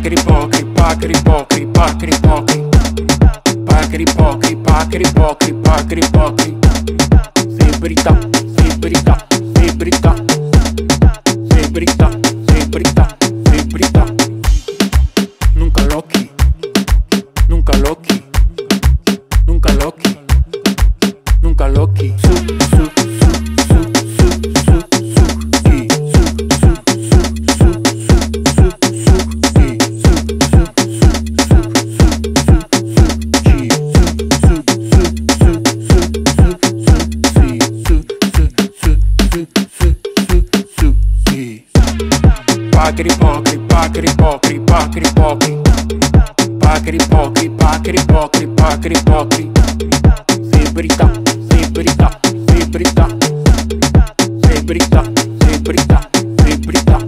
Pacri pocri, pacri pocri, pacri pocri Pacri pocri, pacri pocri, pacri pocri Febrità, febrità, febrità Febrità, febrità, febrità Nunca l'occhi, nunca l'occhi. Nunca l'occhi, nunca l'occhi Pacri pocri, pacri pocri, pacri pocri. Pacri pocri, pacri pocri, pacri pocri. Febrità, febrità, febrità Febrità, febrità, febrità